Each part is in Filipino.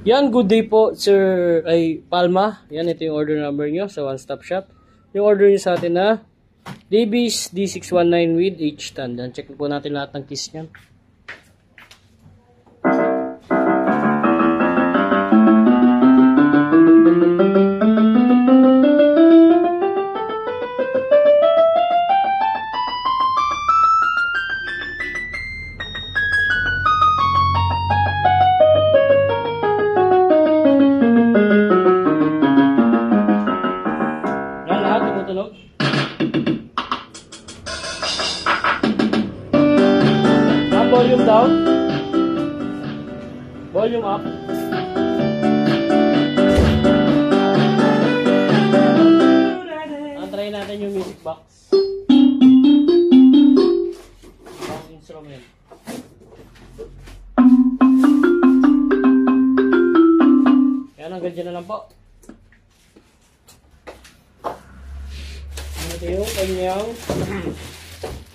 Yan, good day po, Sir ay Palma. Yan, ito yung order number nyo sa One Stop Shop. Yung order nyo sa atin na Davies D619 with H-stand. Check po natin lahat ng keys niyan. Lahat tumutunog. Ah, volume down. Volume up. Ah, try natin yung music box. Box instrument. Yan, hanggang dyan na lang po. Ito yung kanyang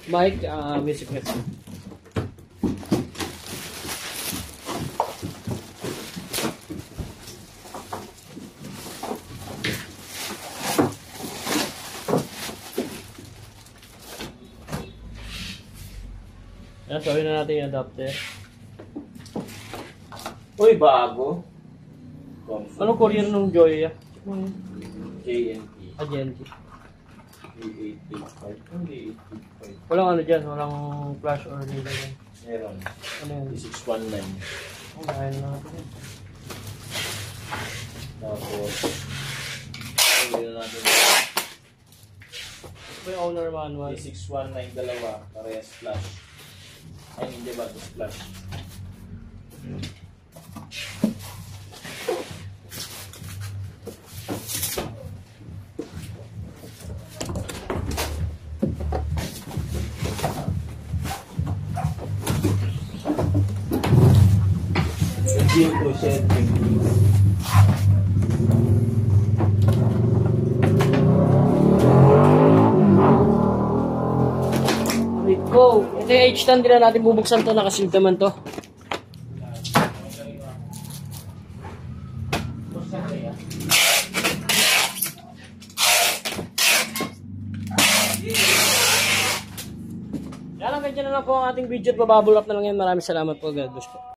mic uh, music mix. Yan, sorry na natin yung adapter. Uy, bago. Anong Korean nung Joy? JNT. Agenti. D885. Hindi 885. Walang ano dyan, walang flash or nila yan. Meron. Ano yan? D619. Oh, kaya na natin yan. Tapos, hindi na natin. Yung owner manual. D619 dalawa. Parehas flash. Ay, hindi ba? Ito flash. Hindi po setting. Wait ko. Ito yung H-stand din na natin bubuksan to. Nakasilid naman to. Yan lang, ganyan na lang po ang ating video at bababulap na lang yan. Maraming salamat po. God.